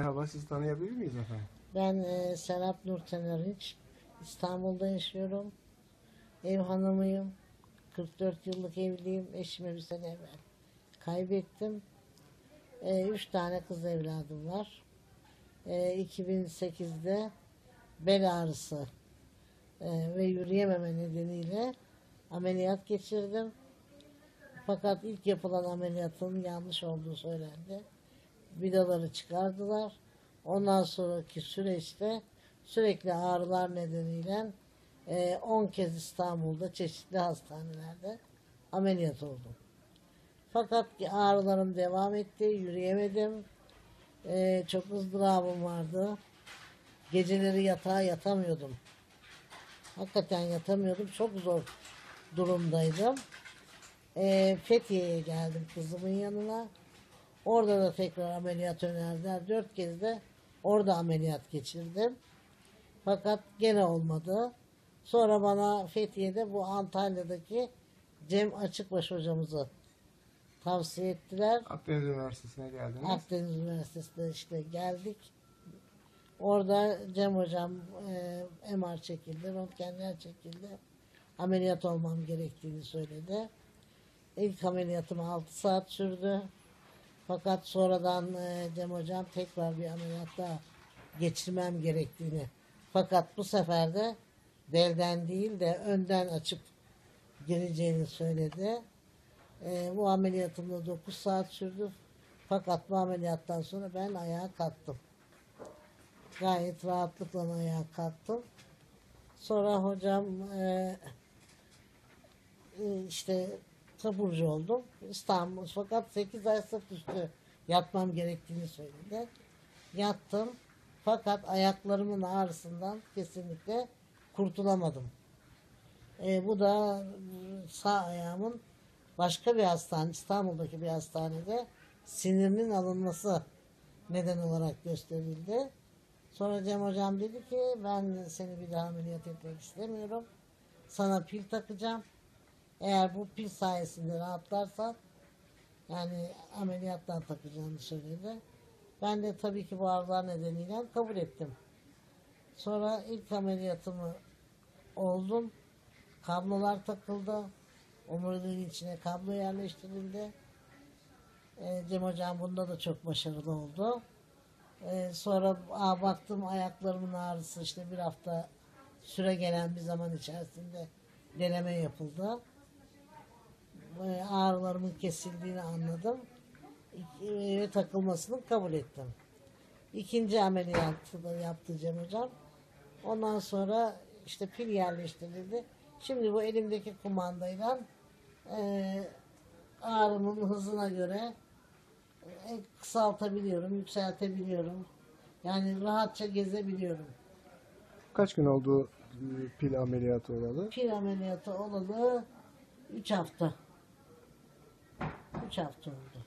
Merhaba, sizi tanıyabilir miyiz efendim? Ben e, Serap Nurten Arınç. İstanbul'da yaşıyorum. Ev hanımıyım. 44 yıllık evliyim. Eşimi bir sene evvel kaybettim. E, üç tane kız evladım var. E, 2008'de bel ağrısı e, ve yürüyememe nedeniyle ameliyat geçirdim. Fakat ilk yapılan ameliyatın yanlış olduğu söylendi. Vidaları çıkardılar. Ondan sonraki süreçte sürekli ağrılar nedeniyle e, 10 kez İstanbul'da çeşitli hastanelerde ameliyat oldum. Fakat ağrılarım devam etti, yürüyemedim. E, çok ızdırabım vardı. Geceleri yatağa yatamıyordum. Hakikaten yatamıyordum. Çok zor durumdaydım. E, Fethiye'ye geldim kızımın yanına. Orada da tekrar ameliyat önerdiler. Dört kez de orada ameliyat geçirdim. Fakat gene olmadı. Sonra bana Fethiye'de bu Antalya'daki Cem Açıkbaş hocamızı tavsiye ettiler. Akdeniz Üniversitesi'ne geldiniz. Akdeniz Üniversitesi'ne işte geldik. Orada Cem hocam e, MR çekildi, röntgenler çekildi. Ameliyat olmam gerektiğini söyledi. İlk ameliyatım 6 saat sürdü. Fakat sonradan e, Cem hocam tekrar bir ameliyat daha geçirmem gerektiğini. Fakat bu sefer de belden değil de önden açıp gireceğini söyledi. E, bu ameliyatım da 9 saat sürdü. Fakat bu ameliyattan sonra ben ayağa kalktım. Gayet rahatlıkla ayağa kalktım. Sonra hocam e, e, işte taburcu oldum. İstanbul fakat 8 ay sırt üstü yatmam gerektiğini söyledi. Yattım. Fakat ayaklarımın ağrısından kesinlikle kurtulamadım. E, bu da sağ ayağımın başka bir hastane, İstanbul'daki bir hastanede sinirinin alınması neden olarak gösterildi. Sonra Cem Hocam dedi ki ben seni bir daha ameliyat etmek istemiyorum. Sana pil takacağım. Eğer bu pil sayesinde rahatlarsan yani ameliyattan takacağını söyledi. Ben de tabii ki bu ağrılar nedeniyle kabul ettim. Sonra ilk ameliyatımı oldum. Kablolar takıldı. Omuriliğin içine kablo yerleştirildi. E, Cem Hocam bunda da çok başarılı oldu. E, sonra aa, baktım ayaklarımın ağrısı işte bir hafta süre gelen bir zaman içerisinde deneme yapıldı. E, ağrılarımın kesildiğini anladım. Ve takılmasını kabul ettim. İkinci ameliyatı da yaptı Cem Hocam. Ondan sonra işte pil yerleştirildi. Şimdi bu elimdeki kumandayla e, ağrımın hızına göre e, kısaltabiliyorum, yükseltebiliyorum. Yani rahatça gezebiliyorum. Kaç gün oldu e, pil ameliyatı olalı? Pil ameliyatı olalı 3 hafta. 3 hafta oldu.